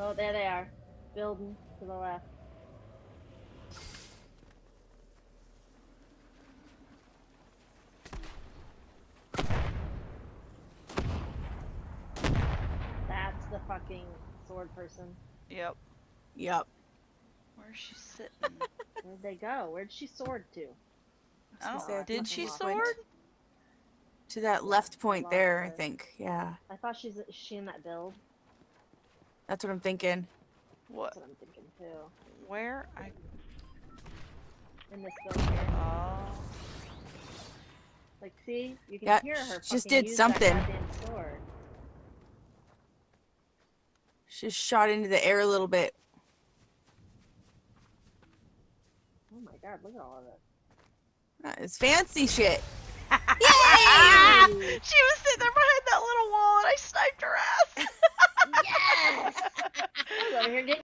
Oh, there they are. Building to the left. That's the fucking sword person. Yep. Yep. Where's she sitting? Where'd they go? Where'd she sword to? Oh, gonna say, did she she went sword? To that left point lost there, I think. Yeah. I thought she's is she in that build. That's what I'm thinking. What? That's what I'm thinking too. Where? I. In this build. Oh. Like, see, you can Yeah, hear her. she just did use something. goddamn. She just shot into the air a little bit. Oh my god, look at all of this. That is fancy shit. She